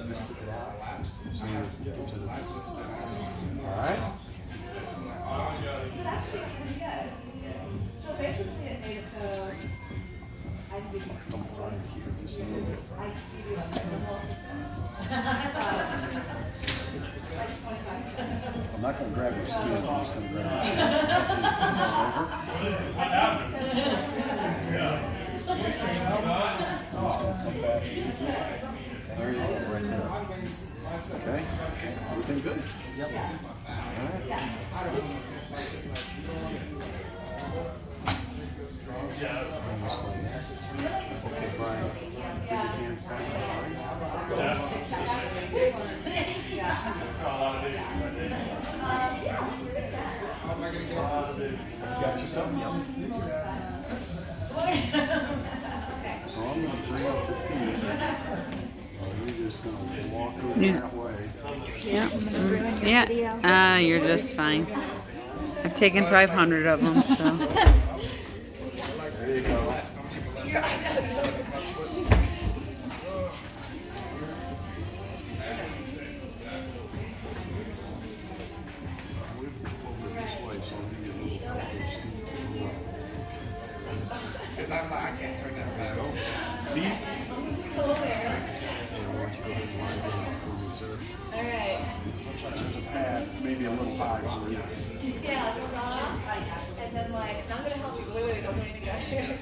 All right. But actually, pretty good. So basically, it made it so I did. Come right here just a little bit. I give you a little assistance. Like twenty-five. I'm not gonna grab your skin, I'm just gonna grab your skin. I'm just gonna come back. There you go, right there. Okay? Everything good? Yep. All right. Almost like that. Okay, Brian. Put your hands back, all right? Got you something? So I'm gonna bring up the feet. You're just gonna walk over Yeah. That. Yeah. mm, Yeah. Ah, you're just fine. I've taken 500 of them, so. There you go. We'll go over this way so we get a little bit of scoot to the left. Because I'm like, I can't turn that fast. Feet. Maybe a little high for you. Yeah. And then like, I'm gonna help you. Wait, wait, don't do anything.